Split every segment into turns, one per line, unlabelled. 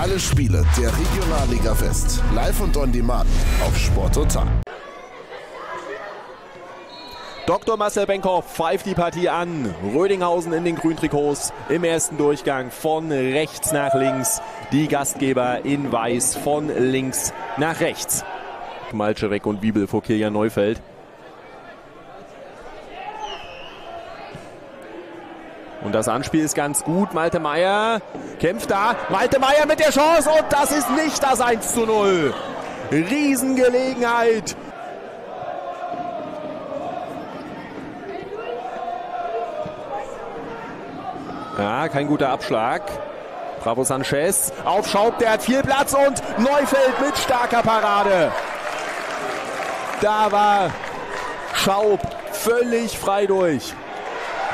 Alle Spiele der Regionalliga West live und on demand auf Sport Total.
Dr. Marcel Benkhoff pfeift die Partie an. Rödinghausen in den Grüntrikots im ersten Durchgang von rechts nach links. Die Gastgeber in weiß von links nach rechts. Malczewek und Wiebel vor Kilian Neufeld. Und das Anspiel ist ganz gut. Malte Meier kämpft da. Malte Meier mit der Chance und das ist nicht das 1 zu 0. Riesengelegenheit. Ja, kein guter Abschlag. Bravo Sanchez auf Schaub, der hat viel Platz und Neufeld mit starker Parade. Da war Schaub völlig frei durch.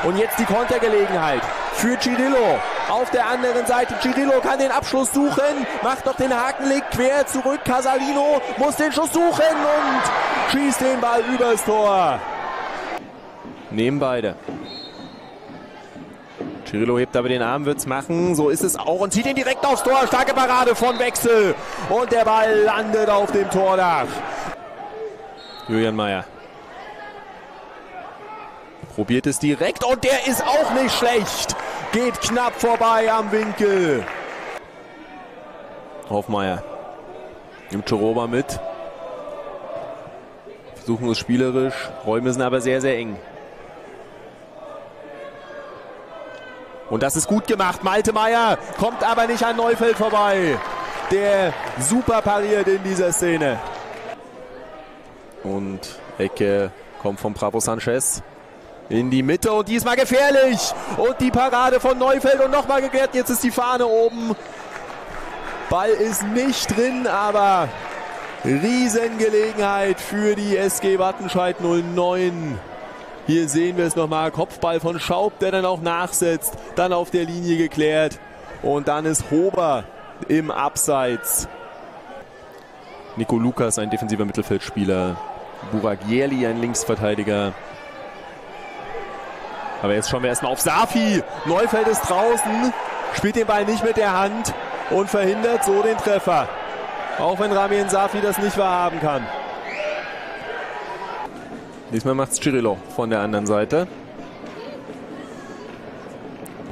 Und jetzt die Kontergelegenheit für Cirillo. Auf der anderen Seite, Cirillo kann den Abschluss suchen, macht noch den Haken, legt quer zurück. Casalino muss den Schuss suchen und schießt den Ball übers Tor. Nehmen beide. Cirillo hebt aber den Arm, wird's machen. So ist es auch und zieht ihn direkt aufs Tor. Starke Parade von Wechsel. Und der Ball landet auf dem Tordach. Julian Mayer. Probiert es direkt und der ist auch nicht schlecht. Geht knapp vorbei am Winkel. Hoffmeier nimmt Choroba mit. Versuchen es spielerisch. Räume sind aber sehr, sehr eng. Und das ist gut gemacht. Malte Meier kommt aber nicht an Neufeld vorbei. Der super pariert in dieser Szene. Und Ecke kommt von Bravo Sanchez in die Mitte und diesmal gefährlich. Und die Parade von Neufeld und nochmal geklärt. Jetzt ist die Fahne oben. Ball ist nicht drin, aber Riesengelegenheit für die SG Wattenscheid 09. Hier sehen wir es nochmal. Kopfball von Schaub, der dann auch nachsetzt. Dann auf der Linie geklärt. Und dann ist Hober im Abseits. Nico Lukas, ein defensiver Mittelfeldspieler. Burak Yerli, ein Linksverteidiger. Aber jetzt schauen wir erstmal auf Safi. Neufeld ist draußen, spielt den Ball nicht mit der Hand und verhindert so den Treffer. Auch wenn Ramien Safi das nicht wahrhaben kann. Diesmal macht es Cirillo von der anderen Seite.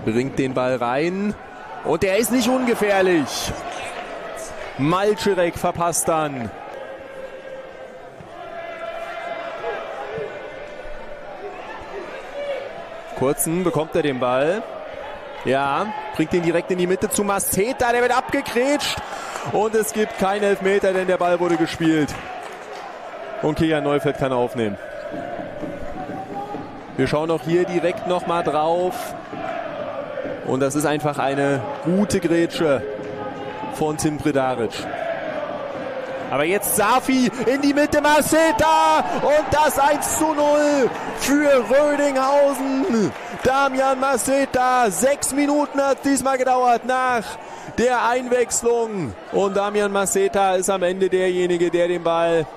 Bringt den Ball rein. Und der ist nicht ungefährlich. Malczyrek verpasst dann. Kurzen bekommt er den Ball. Ja, bringt ihn direkt in die Mitte zu Maseta. Der wird abgegrätscht. Und es gibt keinen Elfmeter, denn der Ball wurde gespielt. Und Kilian Neufeld kann aufnehmen. Wir schauen auch hier direkt nochmal drauf. Und das ist einfach eine gute Grätsche von Tim Bredaric. Aber jetzt Safi in die Mitte, Maceta und das 1 zu 0 für Rödinghausen. Damian Maceta, sechs Minuten hat diesmal gedauert nach der Einwechslung. Und Damian Maceta ist am Ende derjenige, der den Ball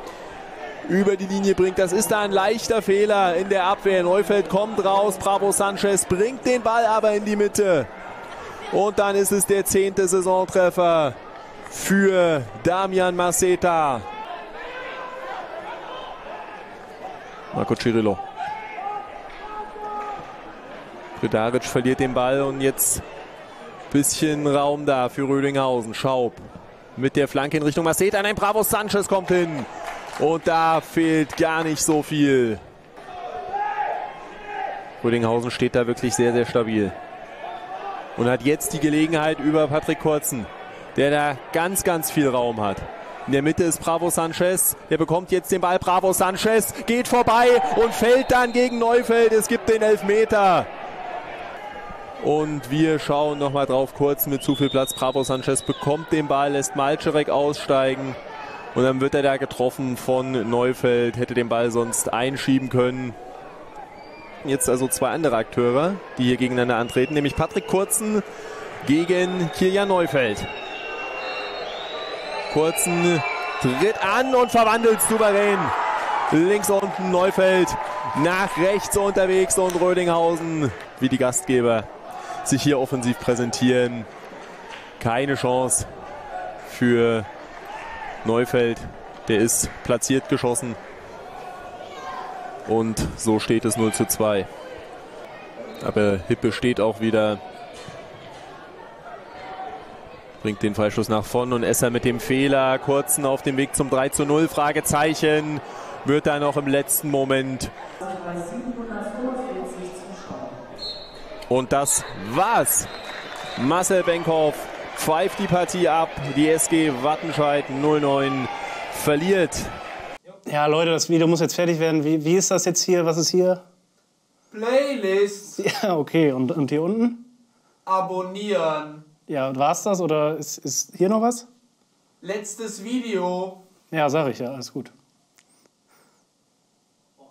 über die Linie bringt. Das ist da ein leichter Fehler in der Abwehr. Neufeld kommt raus, Bravo Sanchez bringt den Ball aber in die Mitte. Und dann ist es der zehnte Saisontreffer für Damian Maceta. Marco Cirillo. Predaric verliert den Ball und jetzt bisschen Raum da für Rödinghausen. Schaub mit der Flanke in Richtung Maceta. Ein Bravo Sanchez kommt hin. Und da fehlt gar nicht so viel. Rödinghausen steht da wirklich sehr, sehr stabil. Und hat jetzt die Gelegenheit über Patrick Kurzen der da ganz, ganz viel Raum hat. In der Mitte ist Bravo Sanchez. Der bekommt jetzt den Ball. Bravo Sanchez geht vorbei und fällt dann gegen Neufeld. Es gibt den Elfmeter. Und wir schauen nochmal drauf, kurz mit zu viel Platz. Bravo Sanchez bekommt den Ball, lässt Malczerek aussteigen. Und dann wird er da getroffen von Neufeld, hätte den Ball sonst einschieben können. Jetzt also zwei andere Akteure, die hier gegeneinander antreten, nämlich Patrick Kurzen gegen Kilian Neufeld. Kurzen tritt an und verwandelt souverän. Links unten Neufeld nach rechts unterwegs und Rödinghausen, wie die Gastgeber sich hier offensiv präsentieren. Keine Chance für Neufeld. Der ist platziert geschossen. Und so steht es 0 zu 2. Aber Hippe steht auch wieder. Bringt den Freischuss nach vorn und Esser mit dem Fehler. Kurzen auf dem Weg zum 3 zu 0. Fragezeichen. Wird da noch im letzten Moment. Und das war's. Marcel Benkhoff pfeift die Partie ab. Die SG Wattenscheid 09 verliert.
Ja, Leute, das Video muss jetzt fertig werden. Wie, wie ist das jetzt hier? Was ist hier?
Playlist
Ja, okay. Und, und hier unten?
abonnieren.
Ja, war's das oder ist, ist hier noch was?
Letztes Video.
Ja, sag ich ja. Alles gut.